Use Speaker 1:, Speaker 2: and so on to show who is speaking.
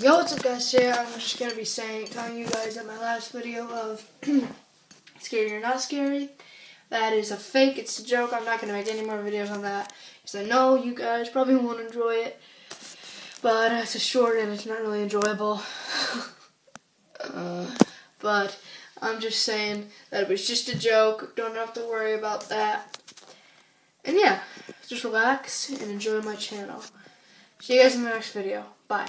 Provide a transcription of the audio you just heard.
Speaker 1: Yo, what's up guys, today I'm just going to be saying, telling you guys that my last video of Scary or Not Scary, that is a fake, it's a joke, I'm not going to make any more videos on that, because I know you guys probably won't enjoy it, but it's a short and it's not really enjoyable, uh, but I'm just saying that it was just a joke, don't have to worry about that, and yeah, just relax and enjoy my channel. See you guys in the next video, bye.